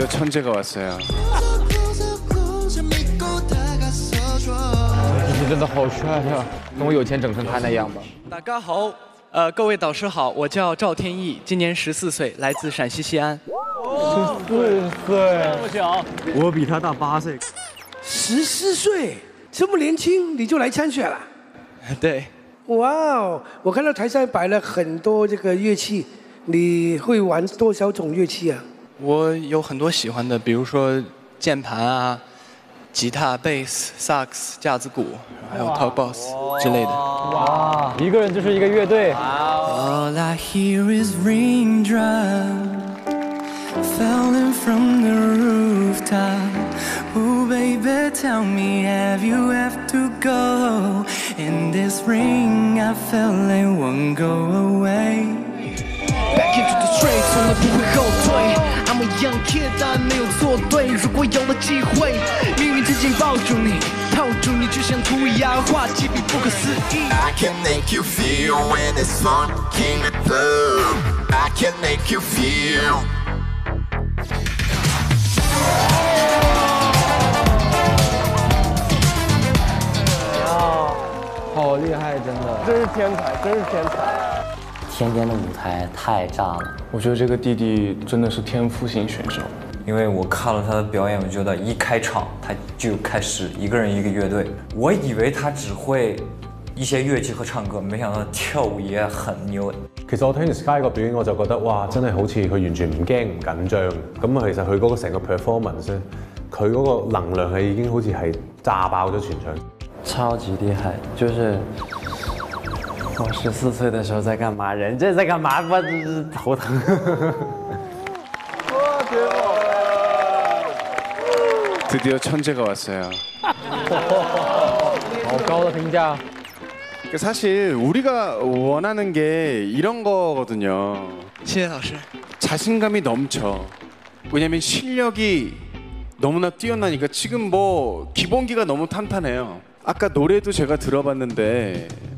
드디어 천재가 왔어요. 这是真的好帅呀！等我有钱整成他那样吧。大家好，呃，各位导师好，我叫赵天意，今年十四岁，来自陕西西安。十四岁，不小，我比他大八岁。十四岁，这么年轻你就来参选了？对。哇哦，我看到台上摆了很多这个乐器，你会玩多少种乐器啊？ 我有很多喜欢的，比如说键盘啊、吉他、贝斯、萨克斯、架子鼓，还有 talk boss 之类的。哇，一个人就是一个乐队。All I hear is raindrop falling from the rooftop. Ooh, baby, tell me, have you have to go? In this ring, I feel like won't go away. Back into the street，从来不会后退。Kid，但没有做对。如果有了机会，命运紧紧抱住你，套住你，就像涂鸦，画几笔不可思议。I can make you feel when it's fucking love. I can make you feel. 好厉害，真的，真是天才，真是天才。天天的舞台太炸了，我觉得这个弟弟真的是天赋型选手。因为我看了他的表演，我觉得一开场他就开始一个人一个乐队。我以为他只会一些乐器和唱歌，没想到跳舞也很牛。其實我睇完 Sky 個表演，我就覺得哇，真係好似佢完全唔驚唔緊張。咁啊，其實佢嗰個成個 performance 咧，佢嗰個能量係已經好似係炸爆咗全場。超級厲害，就是 我十四岁的时候在干嘛？人这在干嘛？我真是头疼。 드디어 천재가 왔어요. 好高的评价。 그 사실 우리가 원하는 게 이런 거거든요. 谢谢老师。 자신감이 넘쳐. 왜냐면 실력이 너무나 뛰어나니까 지금 뭐 기본기가 너무 탄탄해요. 아까 노래도 제가 들어봤는데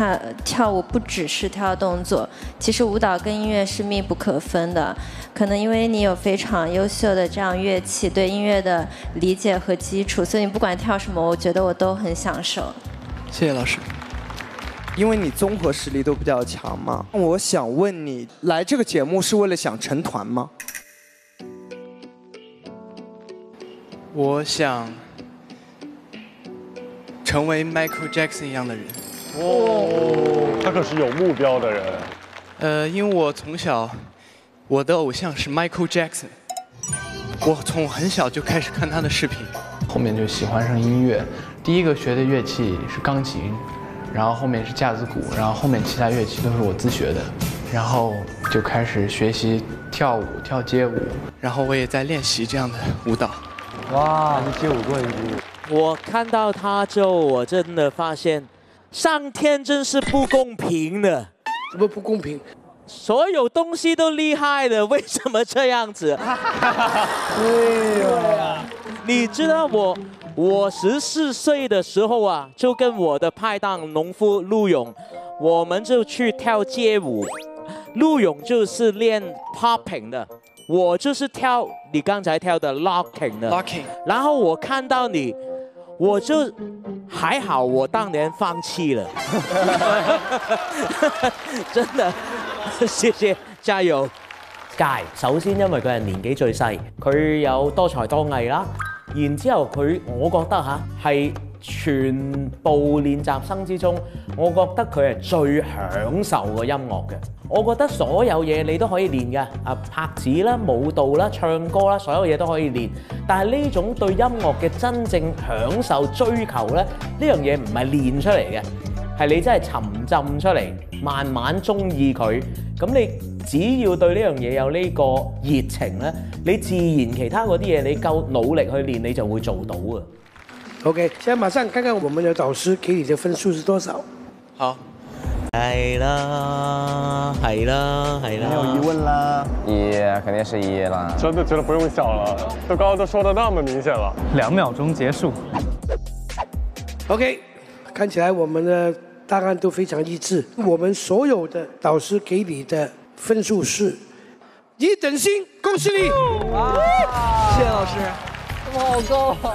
他跳舞不只是跳动作，其实舞蹈跟音乐是密不可分的。可能因为你有非常优秀的这样乐器，对音乐的理解和基础，所以你不管跳什么，我觉得我都很享受。谢谢老师。因为你综合实力都比较强嘛，我想问你，来这个节目是为了想成团吗？我想成为 Michael Jackson 一样的人。哦，他可是有目标的人。呃，因为我从小我的偶像是 Michael Jackson，我从很小就开始看他的视频，后面就喜欢上音乐。第一个学的乐器是钢琴，然后后面是架子鼓，然后后面其他乐器都是我自学的，然后就开始学习跳舞、跳街舞，然后我也在练习这样的舞蹈。哇，你街舞冠军！我看到他之后，我真的发现，上天真是不公平的。什么不公平？所有东西都厉害的，为什么这样子？对呀，你知道我，我十四岁的时候啊，就跟我的拍档农夫陆勇，我们就去跳街舞。陆勇就是练 popping 的，我就是跳你刚才跳的 locking 的。Locking。然后我看到你，我就还好，我当年放弃了，真的，谢谢，加油！界首先因为佢係年纪最細，佢有多才多艺啦。然之后佢，我觉得吓係全部練習生之中，我覺得佢係最享受個音樂嘅。我覺得所有嘢你都可以練嘅，啊拍子啦、舞蹈啦、唱歌啦，所有嘢都可以練。但係呢種對音樂嘅真正享受追求咧，呢樣嘢唔係練出嚟嘅，係你真係沉浸出嚟，慢慢中意佢。咁你只要對呢樣嘢有呢個熱情咧，你自然其他嗰啲嘢你夠努力去練，你就會做到啊！OK，现在马上看看我们的导师给你的分数是多少。好，係啦，係啦，係啦，没有疑问啦。一肯定是一啦。真的觉得不用想了，都刚刚都说的那么明显了。两秒钟结束。OK，看起来我们的答案都非常一致。我们所有的导师给你的分数是一等星，恭喜你！谢谢老师。好高啊？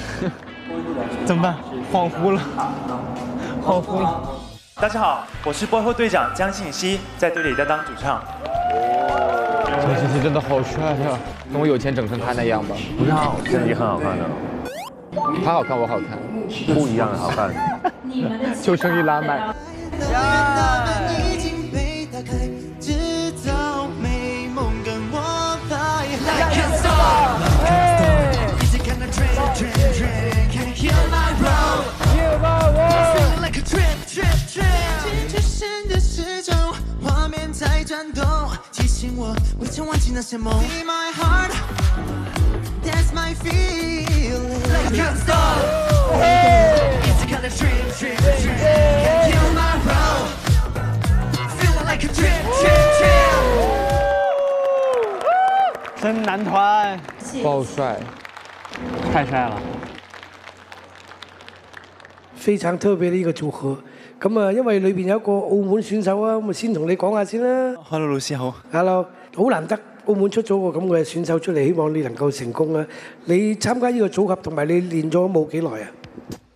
怎么办？恍惚了，恍惚了。大家好，我是 Boyhood 隊長江信熙，在队里在当主唱。江信熙真的好帅啊，跟我有钱整成他那样吧。不要，真的很好看的。他好看，我好看，不一样的好看。就剩一拉麥。我未曾忘记那些梦。Be my heart。That's my feeling. Like a star. It's a kind of dream, dream, dream. Can hear my roll. Feeling like a dream, dream, dream. 真男团，爆帅，太帅了。非常特別的一個組合。咁啊，因為裏邊有一個澳門選手啊，咁啊先同你講下先啦。Hello，老師好。Hello，好難得澳門出咗個咁嘅選手出嚟，希望你能夠成功啊！你參加呢個組合同埋你練咗冇幾耐啊？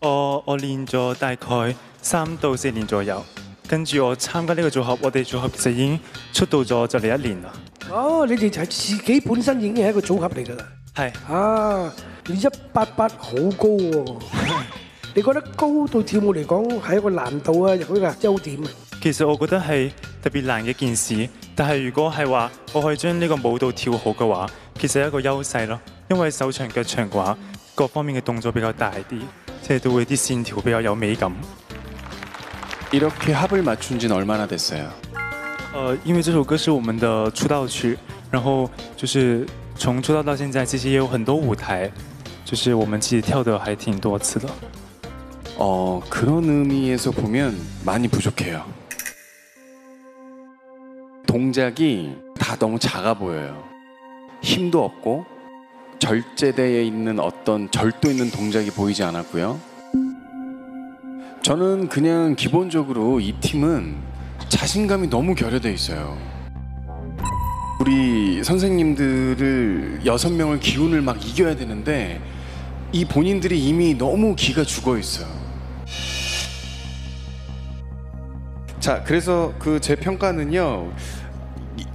我我練咗大概三到四年左右，跟住我參加呢個組合，我哋組合其實已經出道咗就嚟一年啦。哦，你哋就係自己本身已經係一個組合嚟㗎啦。係。啊，你一八八好高喎、你覺得高對跳舞嚟講係一個難度啊，有一個優點啊？其實我覺得係特別難嘅一件事，但系如果系话我可以将呢个舞蹈跳好嘅话，其实系一个优势咯。因为手长脚长嘅话，各方面嘅动作比较大啲，即系都会啲线条比较有美感。 이렇게 합을 맞춘 지는 얼마나 됐어요? 呃，因为这首歌是我们的出道曲，然后就是从出道到现在，其实也有很多舞台，就是我们其实跳的还挺多次的。 어 그런 의미에서 보면 많이 부족해요. 동작이 다 너무 작아 보여요. 힘도 없고 절제되어 있는 어떤 절도 있는 동작이 보이지 않았고요. 저는 그냥 기본적으로 이 팀은 자신감이 너무 결여돼 있어요. 우리 선생님들을 여섯 명을 기운을 막 이겨야 되는데 이 본인들이 이미 너무 기가 죽어 있어요. 자, 그래서 그 제 평가는요. 이-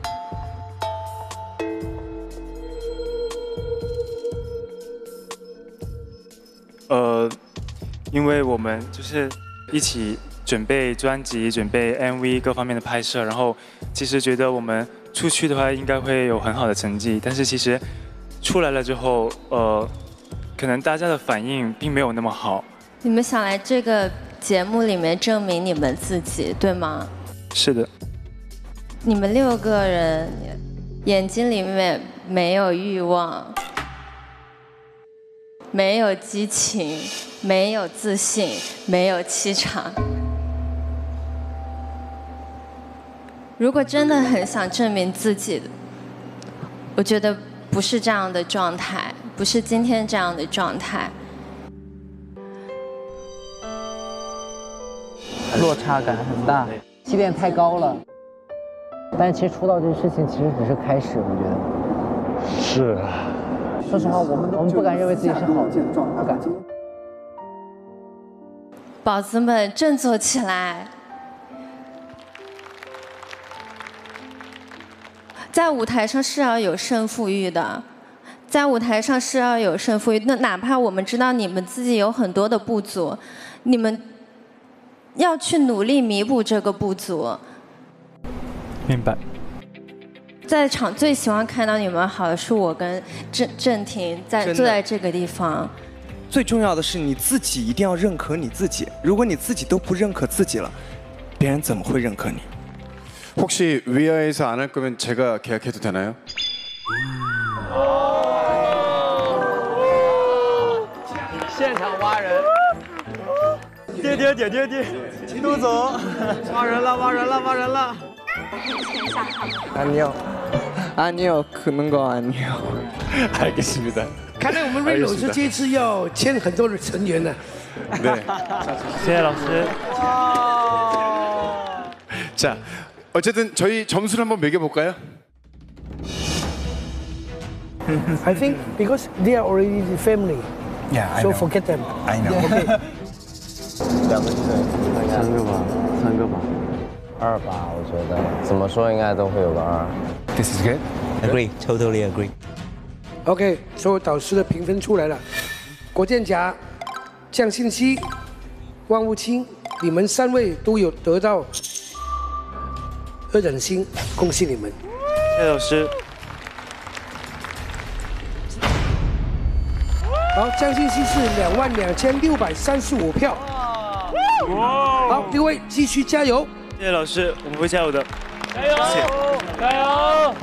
呃，因为我们就是一起准备专辑、准备 MV 各方面的拍摄，然后其实觉得我们出去的话应该会有很好的成绩，但是其实出来了之后，呃，可能大家的反应并没有那么好。你们想来这个节目里面证明你们自己，对吗？是的，你们六个人眼睛里面没有欲望，没有激情，没有自信，没有气场。如果真的很想证明自己，我觉得不是这样的状态，不是今天这样的状态。落差感很大，起点太高了。但其实出道这事情其实只是开始，我觉得。是。说实话，我们我们不敢认为自己是好的，不敢。宝子们振作起来！在舞台上是要有胜负欲的，在舞台上是要有胜负欲。那哪怕我们知道你们自己有很多的不足，你们要去努力弥补这个不足。明白。在场最喜欢看到你们好的是我跟郑郑婷在真的坐在这个地方。最重要的是你自己一定要认可你自己。如果你自己都不认可自己了，别人怎么会认可你？ 혹시 위아에서 안 할 거면 제가 계약해도 되나요? 现场挖人，爹爹爹爹爹，都走，挖人了挖人了挖人了。 안녕. 아니요, 그는 거 아니요. 알겠습니다. 看来我们 Reno 是这次要签很多的成员呢。 네. 谢谢老师。 자, 어쨌든 저희 점수를 한번 매겨볼까요? I think because they are already the family. Yeah, I So know. forget them. I know. Okay. 两个是三个吧，三个吧。二吧，我觉得怎么说应该都会有个二。 This is good. Agree, totally agree. OK，所有导师的评分出来了，郭建甲、江信息、万物清，你们三位都有得到二等星，恭喜你们。谢谢老师。好，江信息是两万两千六百三十五票。好，六位继续加油。谢谢老师，我们会加油的。加油！加油！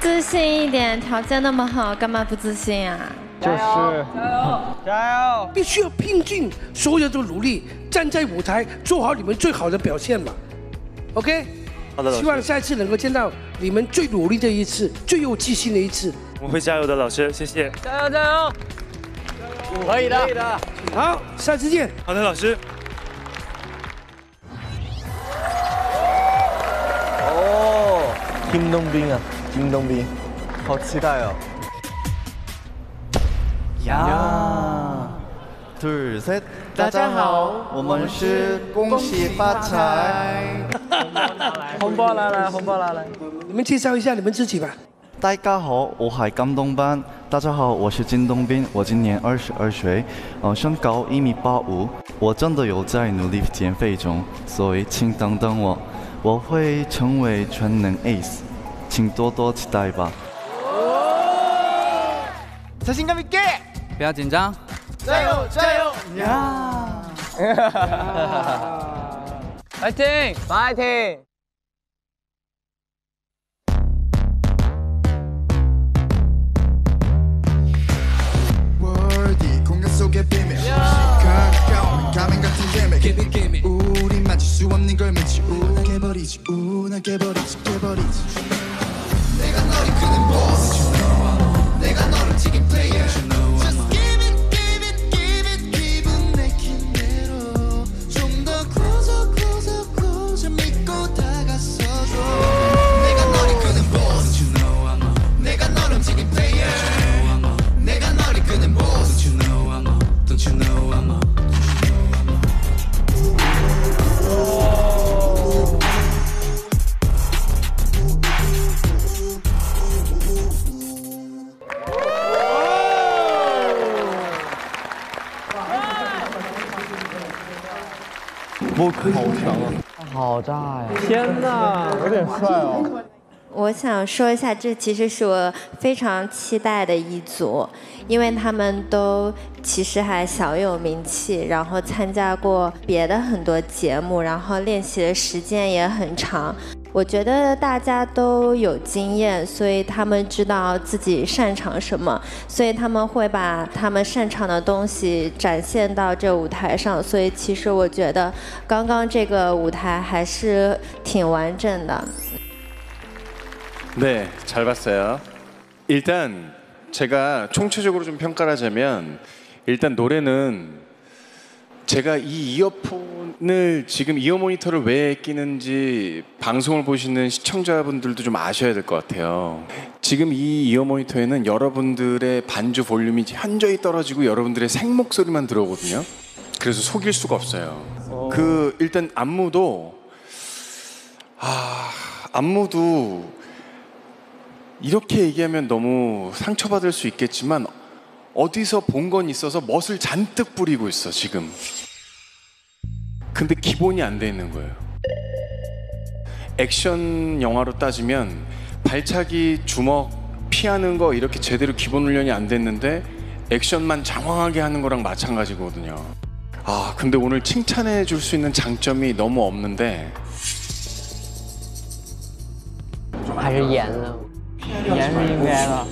自信一点，条件那么好，干嘛不自信啊？就是加油！加油必须要拼尽所有的努力，站在舞台做好你们最好的表现嘛。OK。好的，老师希望下一次能够见到你们最努力的一次，最有自信的一次。我们会加油的，老师，谢谢。加油加油！可以的，可以的。好，下次见。好的，老师。金东兵啊，金东兵，好期待哦。呀，둘 셋， 大家好，我们是恭喜发财。红包拿来，红包拿来。你们介绍一下你们自己吧。大家好，我系金东班。大家好，我是金东斌，我今年二十二岁，呃，身高一米八五。我真的有在努力减肥中，所以请等等我，我会成为全能 ace，请多多期待吧。 자신감 있게. 不要紧张，加油加油呀！ 파이팅! 파이팅! 월드 공간 속의 비밀 가까운 가면 같은 기믹 우리 맞을 수 없는 걸 믿지 깨버리지. 우나 깨버리지 깨버리지. 내가 널 이끄는 보스 내가 너를 튀긴 플레이어 好强啊！好炸呀！天哪，有点帅哦。我想说一下，这其实是我非常期待的一组，因为他们都其实还小有名气，然后参加过别的很多节目，然后练习的时间也很长。我觉得大家都有经验，所以他们知道自己擅长什么，所以他们会把他们擅长的东西展现到这舞台上。所以其实我觉得刚刚这个舞台还是挺完整的。 네, 잘 봤어요. 일단 제가 총체적으로 좀 평가를 하자면 일단 노래는 제가 이 이어폰을 지금 이어 모니터를 왜 끼는지 방송을 보시는 시청자분들도 좀 아셔야 될 것 같아요. 지금 이 이어 모니터에는 여러분들의 반주 볼륨이 현저히 떨어지고 여러분들의 생 목소리만 들어오거든요. 그래서 속일 수가 없어요. 그 일단 안무도 아 안무도 이렇게 얘기하면 너무 상처받을 수 있겠지만 어디서 본 건 있어서 멋을 잔뜩 부리고 있어 지금. 근데 기본이 안 돼 있는 거예요. 액션 영화로 따지면 발차기 주먹 피하는 거 이렇게 제대로 기본 훈련이 안 됐는데 액션만 장황하게 하는 거랑 마찬가지거든요. 아 근데 오늘 칭찬해 줄 수 있는 장점이 너무 없는데. 발이 안 나와 얄미가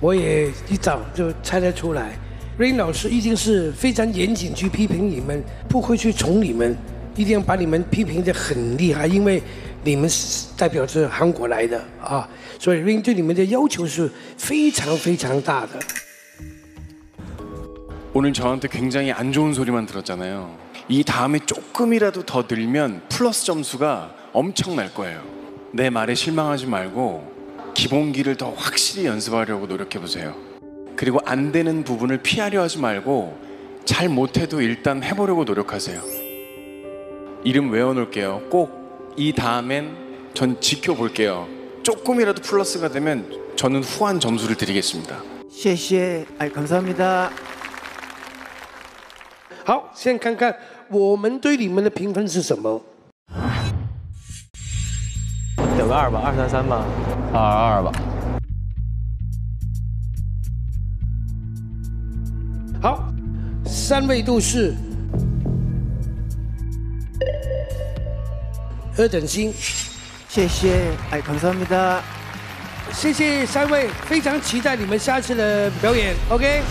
我也一早就猜得出来，Rain 老师一定是非常严谨去批评你们，不会去宠你们，一定要把你们批评的很厉害，因为你们是代表着韩国来的啊，所以 Rain 对你们的要求是非常非常大的。 오늘 저한테 굉장히 안 좋은 소리만 들었잖아요. 이 다음에 조금이라도 더 늘면 플러스 점수가 엄청날 거예요. 내 말에 실망하지 말고 기본기를 더 확실히 연습하려고 노력해 보세요. 그리고 안 되는 부분을 피하려 하지 말고 잘 못해도 일단 해보려고 노력하세요. 이름 외워놓을게요. 꼭 이 다음엔 전 지켜볼게요. 조금이라도 플러스가 되면 저는 후한 점수를 드리겠습니다. 谢谢，哎，감사합니다。好，先看看我们对你们的评分是什么。给个二吧，二三三吧， 二二吧。好，三位都是二等星，谢谢，哎，感谢你的，谢谢三位，非常期待你们下次的表演，OK。